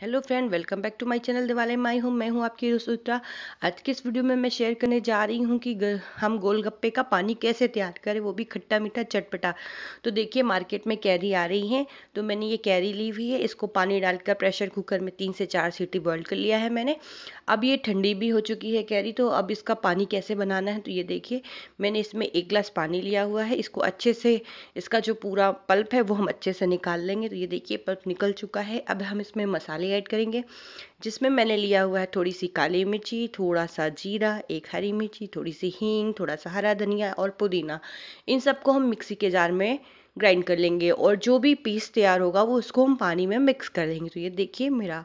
Hello friend welcome back to my channel दिवाले माई हूँ मैं हूँ आपकी रुसुत्रा आज की इस वीडियो में मैं शेयर करने जा रही हूँ कि हम गोलगप्पे का पानी कैसे तैयार करें, वो भी खट्टा मीठा चटपटा। तो देखिए मार्केट में कैरी आ रही है। तो मैंने ये कैरी ली हुई है। इसको पानी डालकर प्रेशर कुकर में तीन से चार सीटी बॉयल कर लिया है मैंने। अब ये ठंडी भी हो चुकी है कैरी तो अब इसका पानी कैसे बनाना है? तो ये देखिए, मैंने इसमें एक गिलास पानी लिया हुआ है। इसको अच्छे से, इसका जो पूरा पल्प है, वो हम अच्छे से निकाल लेंगे। तो ये देखिए पल्प निकल चुका है। अब हम इसमें मसाले मसाले ऐड करेंगे, जिसमें मैंने लिया हुआ है थोड़ी सी काली मिर्ची थोड़ा सा जीरा, एक हरी मिर्ची थोड़ी सी हींग थोड़ा सा हरा धनिया और पुदीना। इन सबको हम मिक्सी के जार में ग्राइंड कर लेंगे और जो भी पीस तैयार होगा वो उसको हम पानी में मिक्स कर देंगे। तो ये देखिए मेरा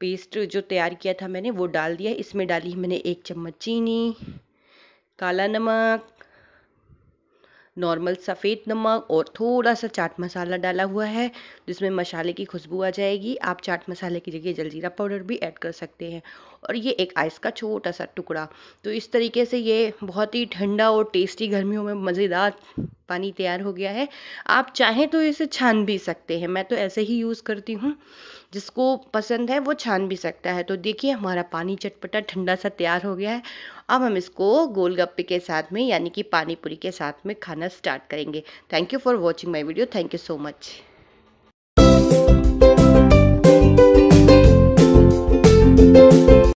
पेस्ट जो तैयार किया था मैंने वो डाल दिया। इसमें डाली मैंने एक चम्मच चीनी, काला नमक नॉर्मल सफ़ेद नमक और थोड़ा सा चाट मसाला डाला हुआ है, जिसमें मसाले की खुशबू आ जाएगी। आप चाट मसाले की जगह जलजीरा पाउडर भी ऐड कर सकते हैं। और ये एक आइस का छोटा सा टुकड़ा। तो इस तरीके से ये बहुत ही ठंडा और टेस्टी गर्मियों में मज़ेदार पानी तैयार हो गया है। आप चाहें तो इसे छान भी सकते हैं। मैं तो ऐसे ही यूज़ करती हूँ। जिसको पसंद है वो छान भी सकता है। तो देखिए, हमारा पानी चटपटा ठंडा सा तैयार हो गया है। अब हम इसको गोलगप्पे के साथ में, यानी कि पानीपुरी के साथ में खाना स्टार्ट करेंगे। Thank you for watching my video thank you so much